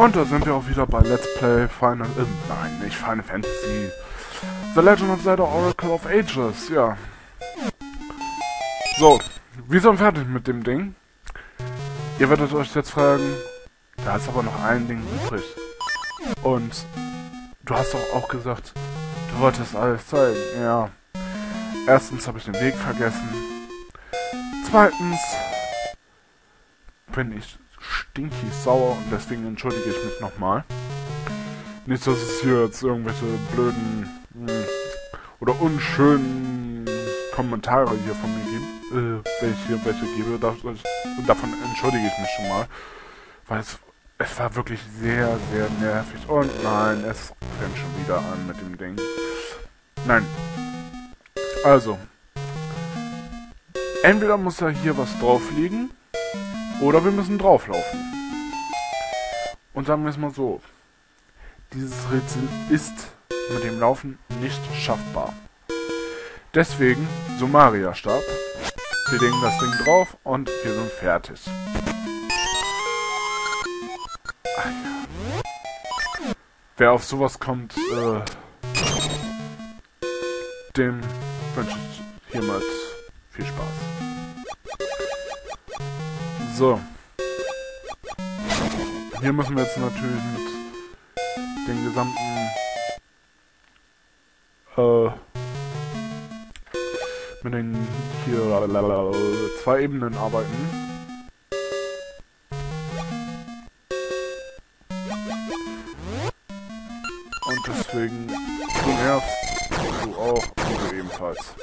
Und da sind wir auch wieder bei Let's Play Final... Äh, nein, nicht Final Fantasy. The Legend of Zelda Oracle of Ages, ja. So, wir sind fertig mit dem Ding. Ihr werdet euch jetzt fragen, da ist aber noch ein Ding übrig. Und du hast doch auch gesagt, du wolltest alles zeigen. Ja. Erstens habe ich den Weg vergessen. Zweitens bin ich stinky sauer und deswegen entschuldige ich mich nochmal. Nicht, dass es hier jetzt irgendwelche blöden hm, oder unschönen Kommentare hier von mir gibt, äh, wenn ich hier welche gebe. davon entschuldige ich mich schon mal. Weil es, es war wirklich sehr, sehr nervig. Und nein, es fängt schon wieder an mit dem Ding. Nein. Also. Entweder muss ja hier was drauf liegen oder wir müssen drauflaufen. Und sagen wir es mal so. Dieses Rätsel ist mit dem Laufen nicht schaffbar. Deswegen Sumaria-Stab. Wir legen das Ding drauf und wir sind fertig. Wer auf sowas kommt, äh, dem wünsche ich hiermit viel Spaß. So. Hier müssen wir jetzt natürlich mit den gesamten äh, mit den hier lalalala, zwei Ebenen arbeiten. Und deswegen du nervst, du auch und du ebenfalls.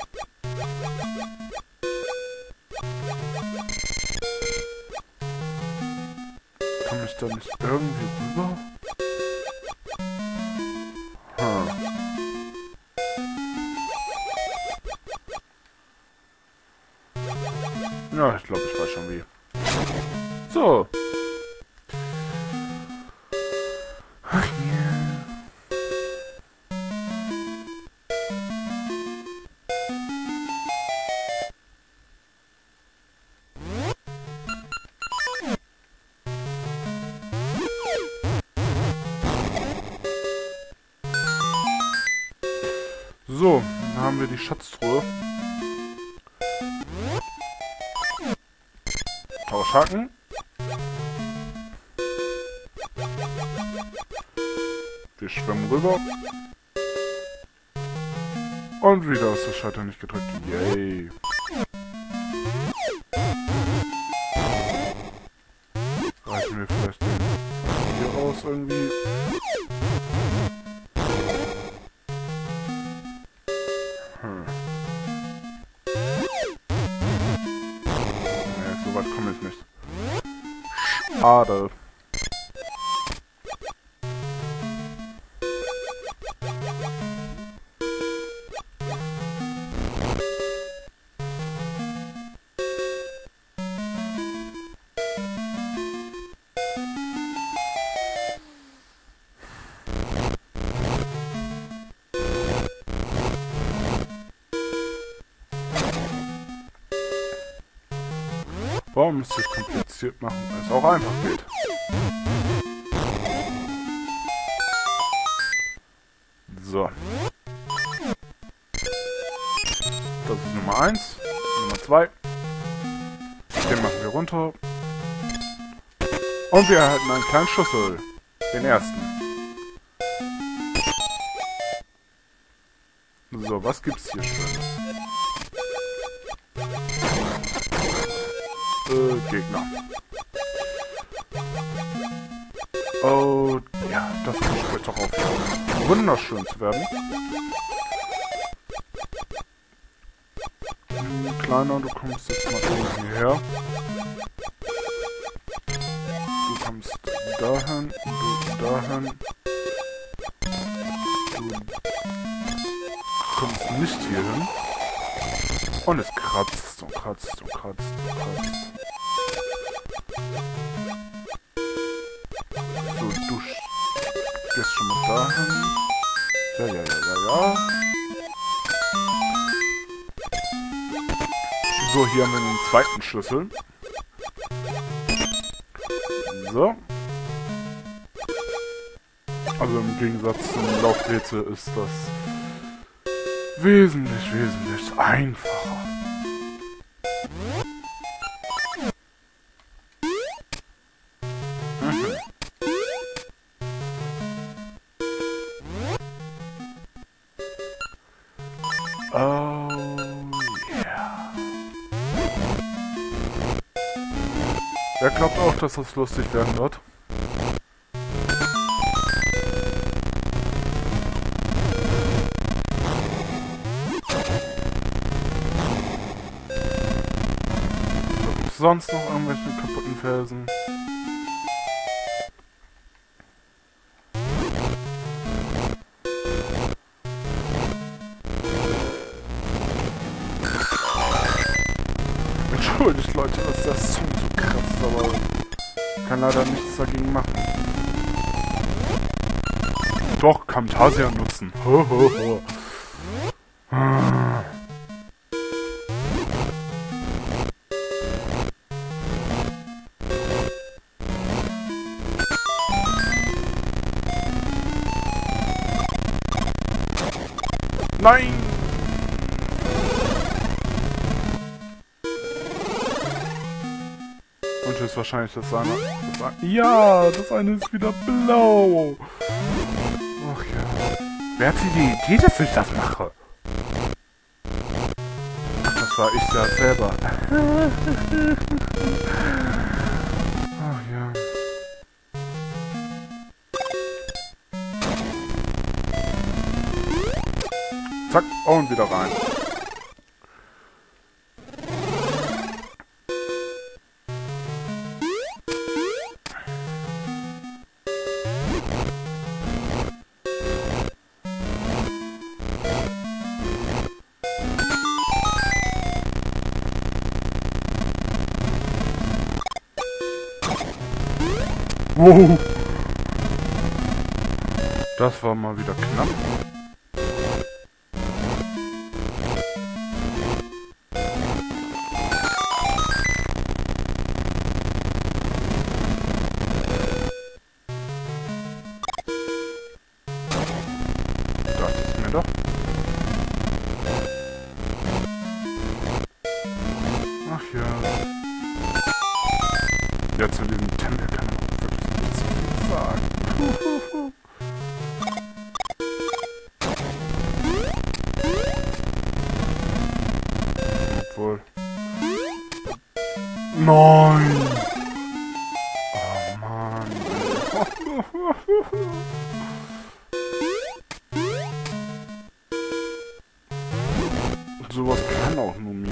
Da nicht irgendwie rüber? Die Schatztruhe. Tauschhaken. Wir schwimmen rüber. Und wieder ist das Schalter nicht gedrückt. Yay. Reichen wir vielleicht hier aus irgendwie. Schade. Warum müsste ich kompliziert machen, wenn es auch einfach geht? So. Das ist Nummer 1. Nummer 2. Den machen wir runter. Und wir erhalten einen kleinen Schlüssel. Den ersten. So, was gibt's hier Schönes? Äh, Gegner. Oh, ja, das spricht doch auf. Wunderschön zu werden. Kleiner, du kommst jetzt mal irgendwie her. Du kommst dahin, du dahin. Du kommst nicht hier hin. Und es kratzt und kratzt und kratzt und kratzt. Dahin. Ja, ja, ja, ja, ja. So, hier haben wir den zweiten Schlüssel. So. Also im Gegensatz zum Laufrätsel ist das wesentlich, wesentlich einfacher. Wer glaubt auch, dass das lustig werden wird? Sonst noch irgendwelche kaputten Felsen? Entschuldigt Leute, dass der Song so kratzt, aber kann leider nichts dagegen machen. Doch, Camtasia nutzen. Ho, ho, ho. Nein! Wahrscheinlich das eine. Das eine. Ja, das eine ist wieder blau. Ach ja. Wer hatte die Idee, dass ich das mache? Ach, das war ich ja selber. Ach ja. Zack, und wieder rein. Wow. Das war mal wieder knapp. Sowas kann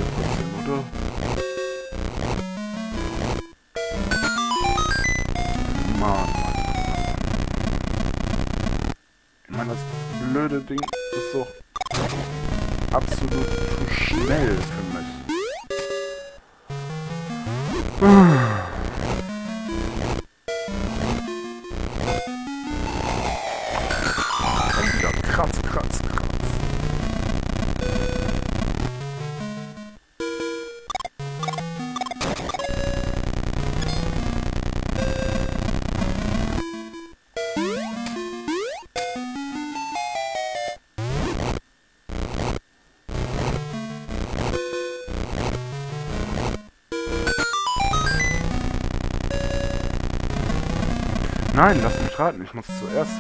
Nein, lass mich raten. Ich muss zuerst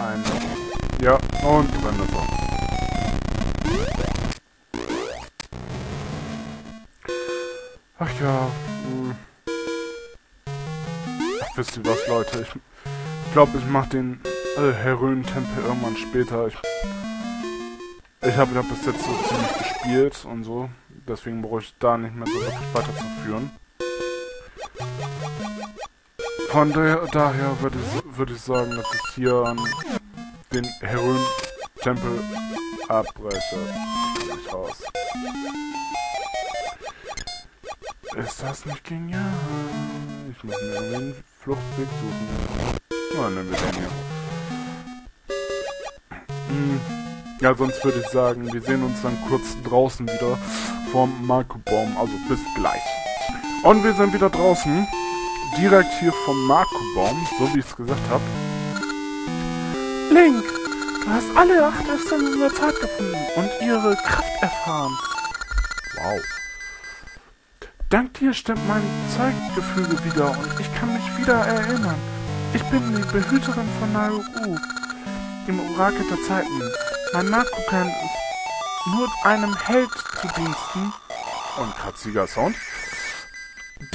ein... Ja, und er. Ach ja. Hm. Wisst ihr was, Leute? Ich glaube, ich mache den äh, irgendwann später. Ich, ich habe ja bis jetzt so ziemlich gespielt und so. Deswegen brauche ich da nicht mehr so wirklich weiterzuführen. Von der, daher würde ich, würd ich sagen, dass ich hier den Herön-Tempel abbreche. Ich raus. Ist das nicht genial? Ich muss mir einen Fluchtweg suchen. Na, nehmen wir den hier. Hm. Ja, sonst würde ich sagen, wir sehen uns dann kurz draußen wieder vom Marco-Baum. Also bis gleich. Und wir sind wieder draußen direkt hier vom Marco-Baum, so wie ich es gesagt habe. Link, du hast alle acht Essenzen der Zeit gefunden und ihre Kraft erfahren. Wow. Dank dir stimmt mein Zeitgefüge wieder und ich kann mich wieder erinnern. Ich bin die Behüterin von Nauru im Orakel der Zeiten. Mein Nakukan ist nur einem Held zu Diensten und kratziger Sound,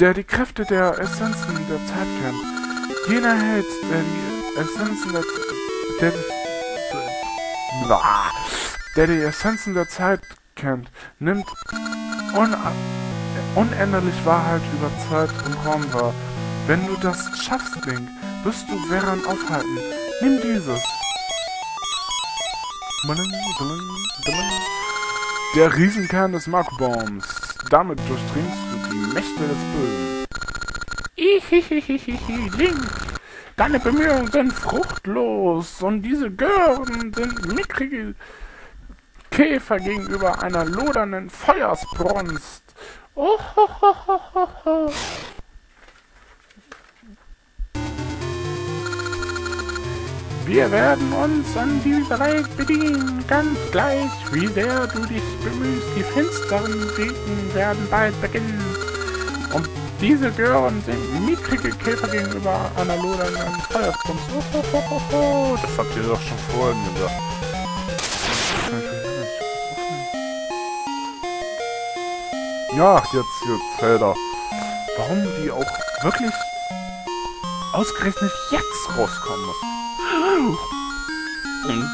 der die Kräfte der Essenzen der Zeit kennt. Jener Held, der die Essenzen der der, der, die Essenzen der Zeit kennt, nimmt un, unendlich Wahrheit über Zeit und Raum wahr. Wenn du das schaffst, Link, wirst du Veran aufhalten. Nimm dieses. Der Riesenkern des Makrobaums. Damit durchdringst du die Mächte des Bösen. Ihihihihi, Link. Deine Bemühungen sind fruchtlos und diese Gören sind mickrige Käfer gegenüber einer lodernden Feuersbrunst. Oh, ho, ho, ho, ho, ho. Wir werden uns an dieser Welt bedienen, ganz gleich, wie sehr du dich bemühst. Die finsteren Wegen werden bald beginnen. Und diese Gören sind mickrige Käfer gegenüber einer lodernden Feuersbrunst. Oh, ho, ho, ho, ho. Das habt ihr doch schon vorhin gesagt. Ja, jetzt hier Felder. Warum die auch wirklich ausgerechnet jetzt rauskommen muss. Hm.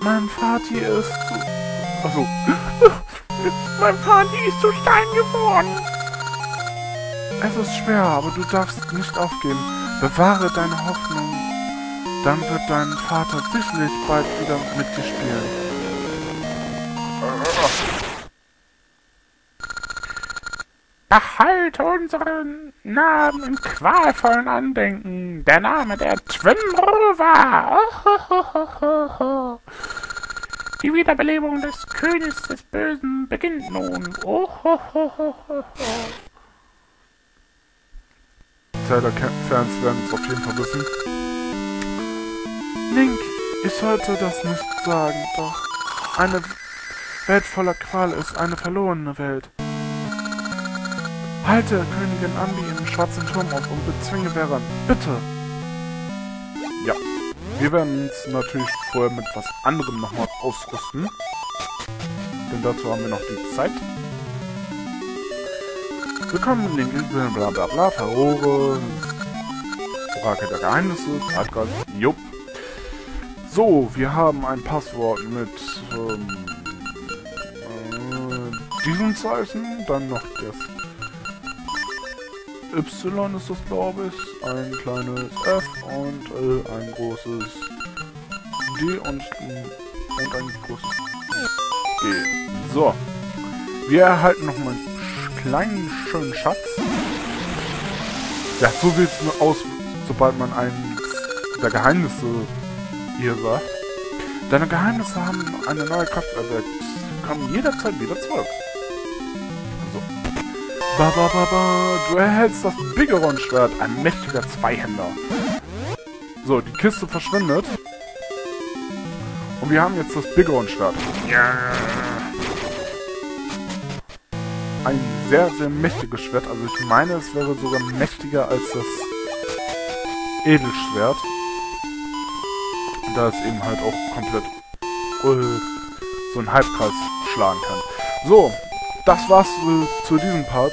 Mein Vati ist... Also... Mein Vati ist zu Stein geworden. Es ist schwer, aber du darfst nicht aufgeben. Bewahre deine Hoffnung. Dann wird dein Vater sicherlich bald wieder mit dir spielen. Behalte unseren Namen im qualvollen Andenken. Der Name der Twin River. Oh, Die Wiederbelebung des Königs des Bösen beginnt nun. Oh, Zelda-Fans werden es auf jeden Fall wissen. Link, ich sollte das nicht sagen, doch eine Welt voller Qual ist eine verlorene Welt. Halte Königin Ambi im schwarzen Turm auf und bezwinge Veran. Bitte! Ja. Wir werden uns natürlich vorher mit was anderem nochmal ausrüsten. Denn dazu haben wir noch die Zeit. Willkommen in den Inseln, bla bla bla, Verrohre, Orakel der Geheimnisse, Zeitgeist, jupp. So, wir haben ein Passwort mit ähm, äh, diesem Zeichen, dann noch das Y ist das, glaube ich. Ein kleines F und äh, ein großes D und, und ein großes G. So. Wir erhalten noch mal einen kleinen, schönen Schatz. Ja, so sieht es aus, sobald man einen der Geheimnisse hier sagt. Deine Geheimnisse haben eine neue Kraft erweckt. Sie kommen jederzeit wieder zurück. Ba, ba, ba, ba. Du erhältst das Bigeron-Schwert, ein mächtiger Zweihänder. So, die Kiste verschwindet. Und wir haben jetzt das Bigeron-Schwert. Ja. Ein sehr, sehr mächtiges Schwert. Also ich meine, es wäre sogar mächtiger als das Edelschwert. Da es eben halt auch komplett uh, so einen Halbkreis schlagen kann. So, das war's äh, zu diesem Part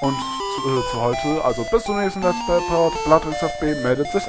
und zu, äh, zu heute. Also bis zum nächsten Let's Play Part. Blood XFB meldet sich ab.